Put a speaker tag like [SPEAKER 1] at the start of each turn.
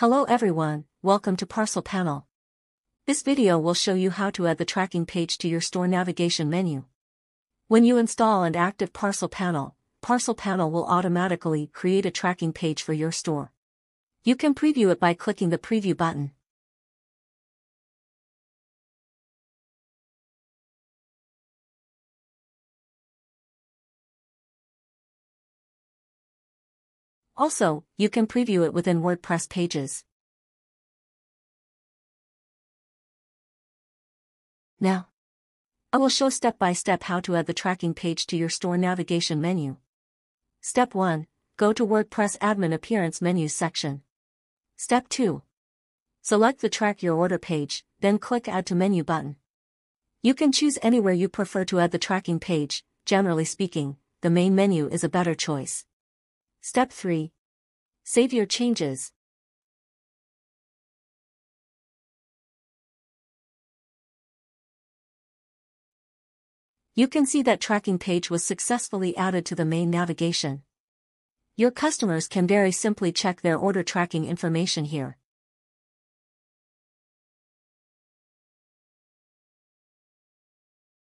[SPEAKER 1] Hello everyone, welcome to Parcel Panel. This video will show you how to add the tracking page to your store navigation menu. When you install and active Parcel Panel, Parcel Panel will automatically create a tracking page for your store. You can preview it by clicking the preview button. Also, you can preview it within WordPress pages. Now, I will show step by step how to add the tracking page to your store navigation menu. Step 1. Go to WordPress Admin Appearance Menu section. Step 2. Select the Track Your Order page, then click Add to Menu button. You can choose anywhere you prefer to add the tracking page, generally speaking, the main menu is a better choice. Step 3. Save your changes. You can see that tracking page was successfully added to the main navigation. Your customers can very simply check their order tracking information here.